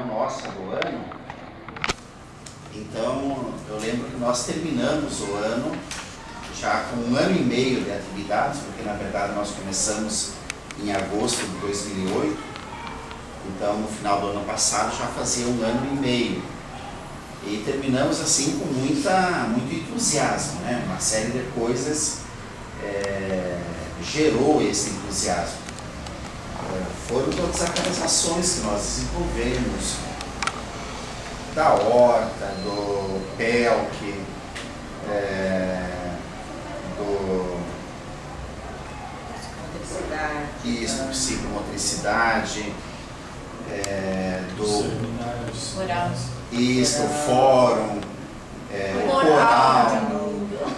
reunião nossa do ano, então eu lembro que nós terminamos o ano já com um ano e meio de atividades, porque na verdade nós começamos em agosto de 2008, então no final do ano passado já fazia um ano e meio. E terminamos assim com muita, muito entusiasmo, né? uma série de coisas é, gerou esse entusiasmo. Foram todas aquelas ações que nós desenvolvemos, da horta, do PELC, é, do isso, psicomotricidade, é, do Coral. isso, fórum, é, coral.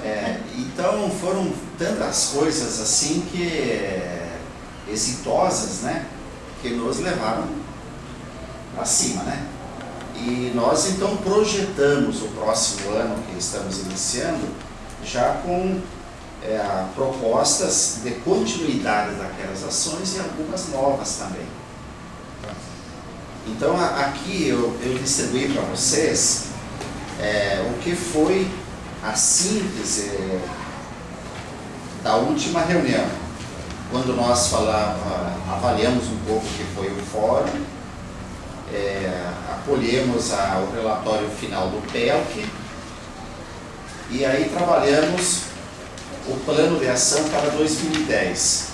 É, então foram tantas coisas assim que é, exitosas, né, que nos levaram acima, né? E nós então projetamos o próximo ano que estamos iniciando já com é, propostas de continuidade daquelas ações e algumas novas também. Então a- aqui eu, eu distribuí para vocês é, o que foi a síntese da última reunião, quando nós falava, avaliamos um pouco o que foi o fórum, é, acolhemos a- o relatório final do PELC e aí trabalhamos o plano de ação para 2010,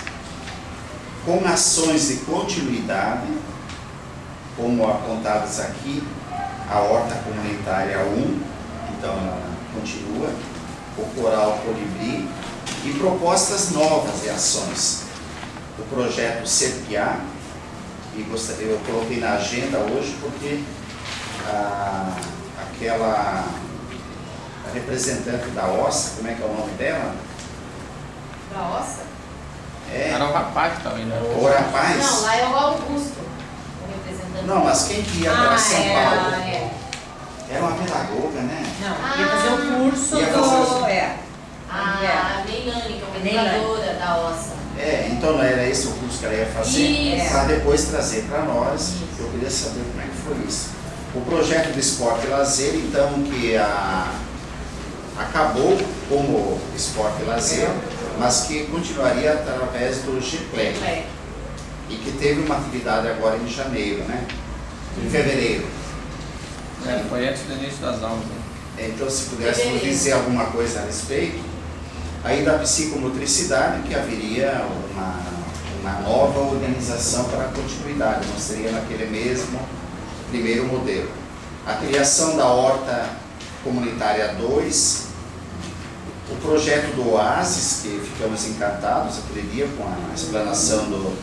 com ações de continuidade, como apontadas aqui, a horta comunitária 1, então ela continua, o coral colibri e propostas novas de ações. O projeto CEPIA, e gostaria, eu coloquei na agenda hoje porque ah, aquela a representante da OSSA, como é que é o nome dela? Da Ossa? É, Era o rapaz indo. né? o rapaz. Não, lá é o Augusto, o representante. Não, mas quem que ia para ah, São é, Paulo? É. Era uma pedagoga, né? Não, ia fazer o curso Ia fazer do. o- É. A Neilane, que é a organizadora da Ossa. É, então não era esse o curso que ela ia fazer? Para depois trazer para nós. Isso. Eu queria saber como é que foi isso. O projeto de esporte e lazer, então, que a, acabou como esporte e lazer, mas que continuaria através do GPLEC. E que teve uma atividade agora em janeiro, né? Em fevereiro. É, foi antes do início das aulas. né? Então, se pudesse dizer alguma coisa a respeito, aí da psicomotricidade, que haveria uma, uma nova organização para a continuidade, não seria naquele mesmo primeiro modelo. A criação da Horta Comunitária 2, o projeto do Oasis, que ficamos encantados aquele dia com a explanação do,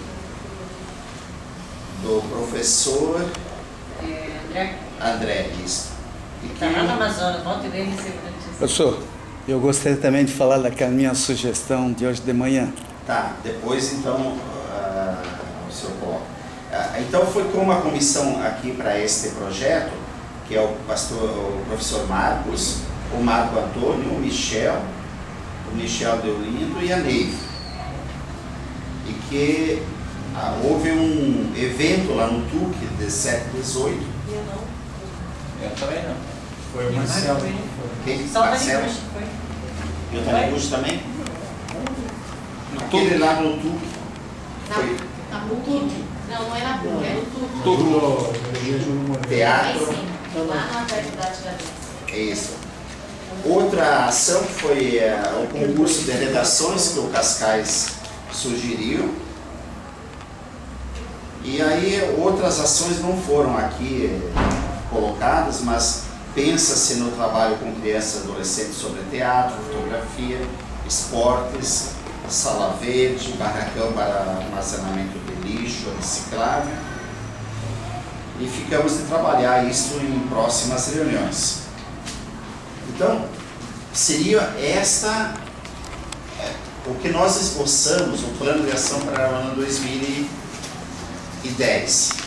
do professor É, André, André, isso. E tá lá no Amazonas, volta e recebo notícia. Professor, eu gostaria também de falar daquela minha sugestão de hoje de manhã. Tá, depois então ah, o senhor coloca. Ah, então foi como a comissão aqui para este projeto, que é o pastor, o professor Marcos, o Marco Antônio, o Michel, o Michel Deolindo e a Neiva. E que ah, houve um evento lá no TUC, 17 18, Eu não. Eu também não. Foi o Marcelo. quem? Só Marcelo? E o Taniguchi também? Aquele lá no TUC. Foi Na, PUC. Não, não é na PUC, é no Moreira. Aí teatro. sim, lá na Faculdade da. É isso. Outra ação que foi eh, o concurso de redações que o Cascais sugeriu. E aí outras ações não foram aqui colocadas, mas pensa-se no trabalho com crianças e adolescentes sobre teatro, fotografia, esportes, sala verde, barracão para armazenamento de lixo, reciclável. E ficamos de trabalhar isso em próximas reuniões. Então, seria esta é, o que nós esboçamos, o plano de ação para o ano 2010.